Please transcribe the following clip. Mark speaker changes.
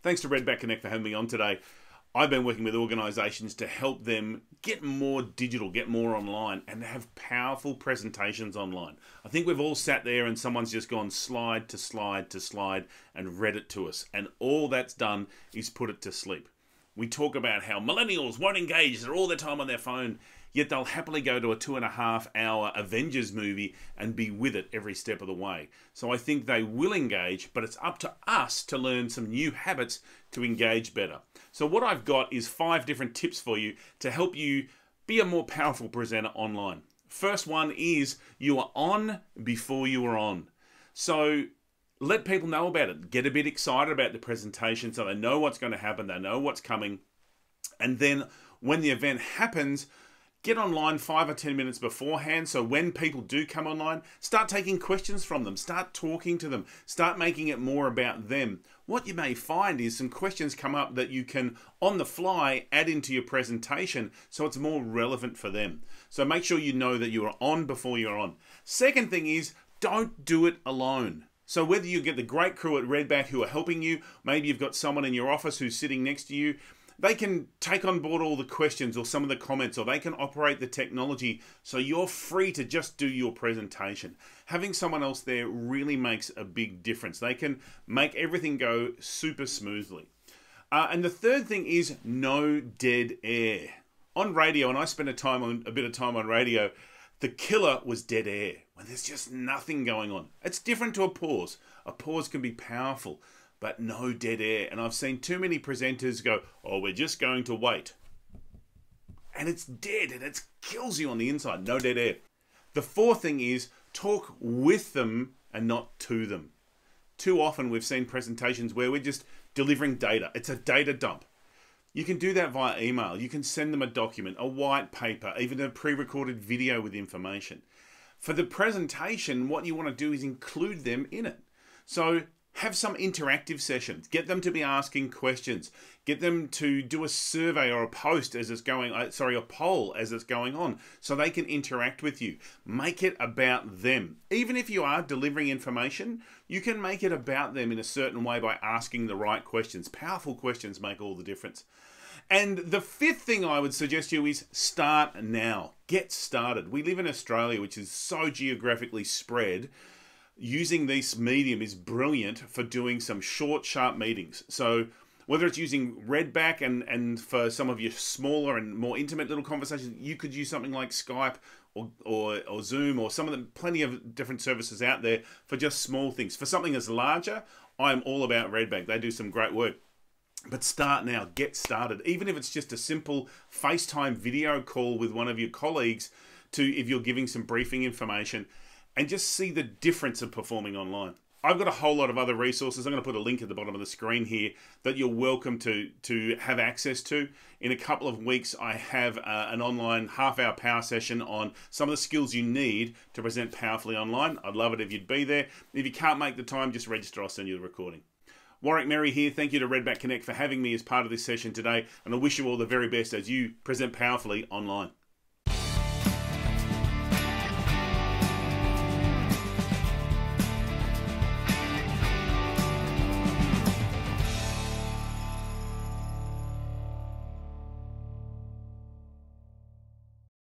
Speaker 1: Thanks to Redback Connect for having me on today. I've been working with organizations to help them get more digital, get more online, and have powerful presentations online. I think we've all sat there and someone's just gone slide to slide to slide and read it to us, and all that's done is put it to sleep. We talk about how millennials won't engage, they're all the time on their phone, yet they'll happily go to a two and a half hour Avengers movie and be with it every step of the way. So I think they will engage, but it's up to us to learn some new habits to engage better. So, what I've got is five different tips for you to help you be a more powerful presenter online. First one is you are on before you are on. So, let people know about it. Get a bit excited about the presentation so they know what's going to happen, they know what's coming. And then when the event happens, get online five or ten minutes beforehand so when people do come online start taking questions from them start talking to them start making it more about them. What you may find is some questions come up that you can on the fly add into your presentation so it's more relevant for them. So make sure you know that you are on before you're on. Second thing is don't do it alone. So whether you get the great crew at Redback who are helping you, maybe you've got someone in your office who's sitting next to you, they can take on board all the questions or some of the comments, or they can operate the technology so you're free to just do your presentation. Having someone else there really makes a big difference. They can make everything go super smoothly. Uh, and the third thing is no dead air. On radio, and I spent a time on a bit of time on radio, the killer was dead air when there's just nothing going on. It's different to a pause. A pause can be powerful but no dead air. And I've seen too many presenters go, oh, we're just going to wait. And it's dead and it kills you on the inside. No dead air. The fourth thing is talk with them and not to them. Too often we've seen presentations where we're just delivering data, it's a data dump. You can do that via email. You can send them a document, a white paper, even a pre recorded video with information. For the presentation, what you want to do is include them in it. So have some interactive sessions. Get them to be asking questions. Get them to do a survey or a post as it's going, uh, sorry, a poll as it's going on so they can interact with you. Make it about them. Even if you are delivering information, you can make it about them in a certain way by asking the right questions. Powerful questions make all the difference. And the fifth thing I would suggest you is start now. Get started. We live in Australia, which is so geographically spread using this medium is brilliant for doing some short, sharp meetings. So whether it's using Redback and, and for some of your smaller and more intimate little conversations, you could use something like Skype or, or, or Zoom or some of them, plenty of different services out there for just small things. For something that's larger, I'm all about Redback. They do some great work. But start now, get started. Even if it's just a simple FaceTime video call with one of your colleagues to if you're giving some briefing information and just see the difference of performing online. I've got a whole lot of other resources. I'm going to put a link at the bottom of the screen here that you're welcome to to have access to. In a couple of weeks, I have uh, an online half-hour power session on some of the skills you need to present powerfully online. I'd love it if you'd be there. If you can't make the time, just register. I'll send you the recording. Warwick Merry here. Thank you to Redback Connect for having me as part of this session today, and I wish you all the very best as you present powerfully online.